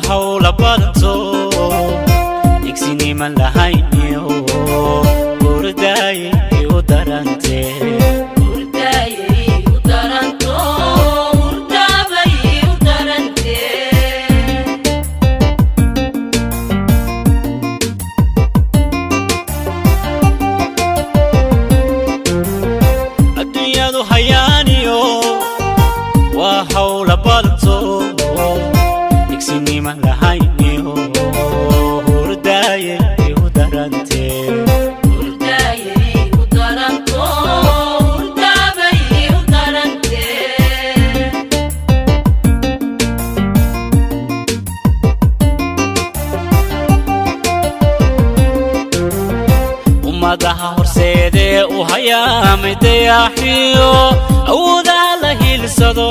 hawla badanto igsiniman ummadaha horseedee u hayaamay dayaaxiyo awoodaha la hiilsado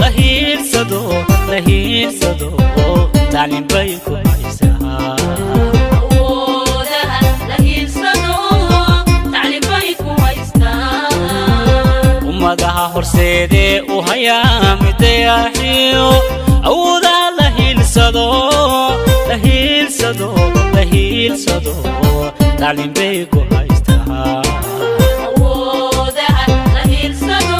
la hiilsado la hiilsado tacliin bay ku haysaa awoodaha la hiilsado tacliimbay ku haystaan ummadaha horseedee u hayaamay tacliin bay ku haystaa awoodaha la hiilsado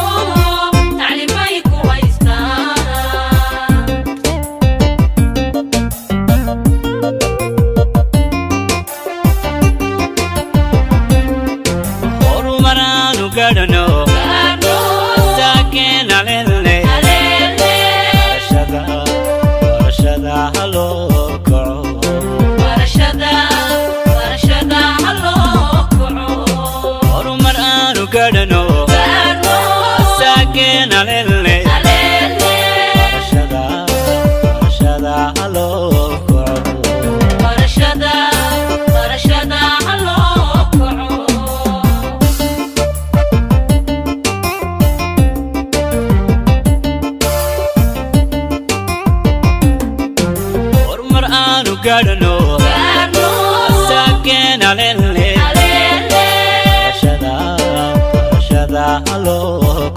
ha loo kaco horumar aanu gadhano gaadho saakeena alo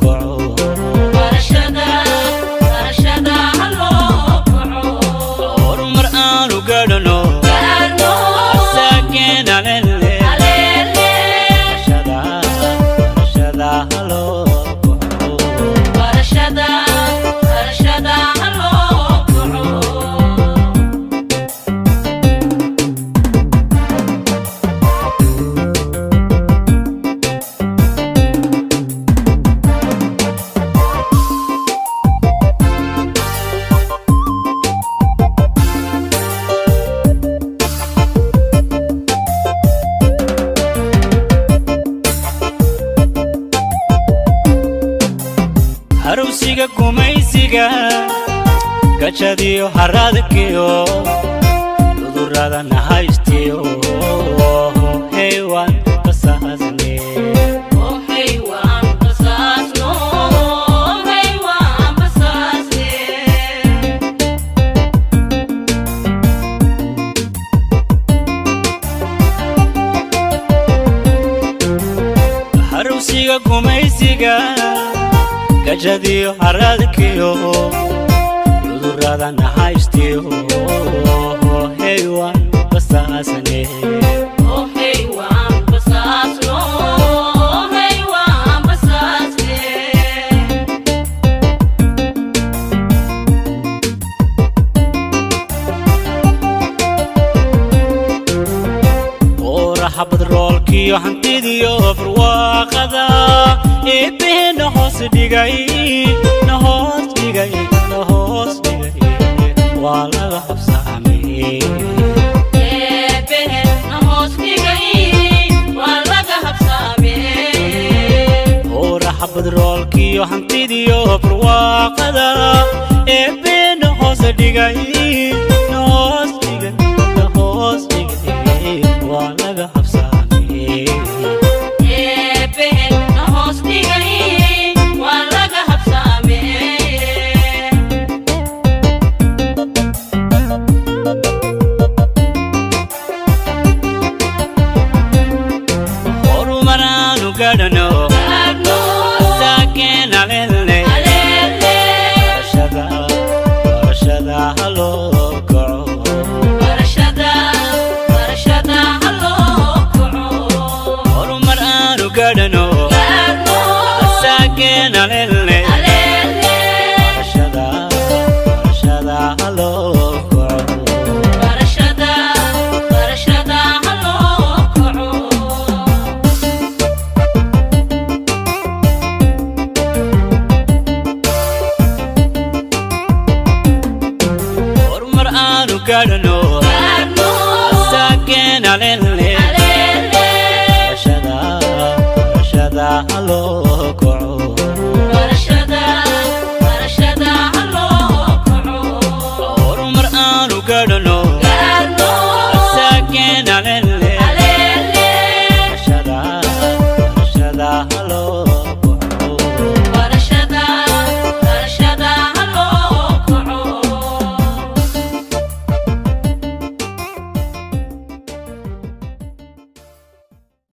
gumaysiga gajadiyo haradkiyo cudurrada nahaystiyo gajadiyo haradkiyo cudurrada nahaystiyo heywaan basaasne Oh hey badroolkiyo hantidiyo barwaaqada eebbee na hoos dhigay na hoos dhigay na hoos dhigay waa laga habsaamay badroolkiyo hantidiyo barwaaqada eebbee na hoos dhigay gadhano asaageena lele barashada barashada haloo kaco barashada haloo